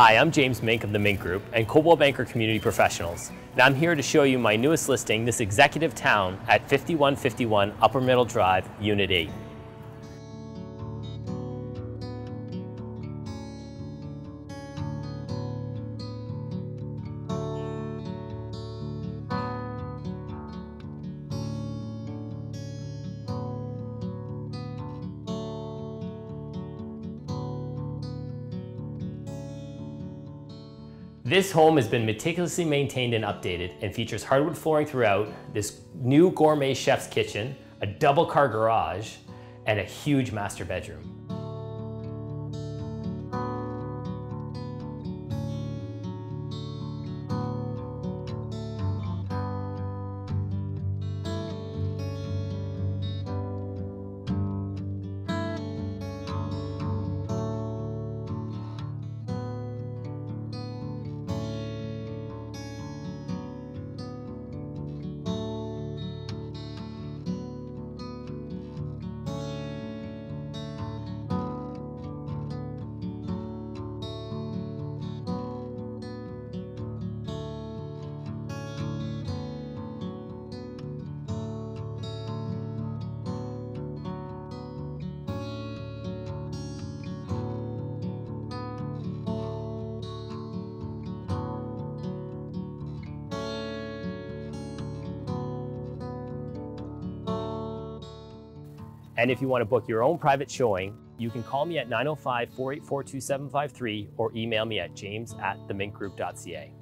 Hi, I'm James Mink of the Mink Group and Coldwell Banker Community Professionals. And I'm here to show you my newest listing, this executive town at 5151 Upper Middle Drive, Unit 8. This home has been meticulously maintained and updated and features hardwood flooring throughout, this new gourmet chef's kitchen, a double car garage, and a huge master bedroom. And if you want to book your own private showing, you can call me at 905 484 2753 or email me at james at theminkgroup.ca.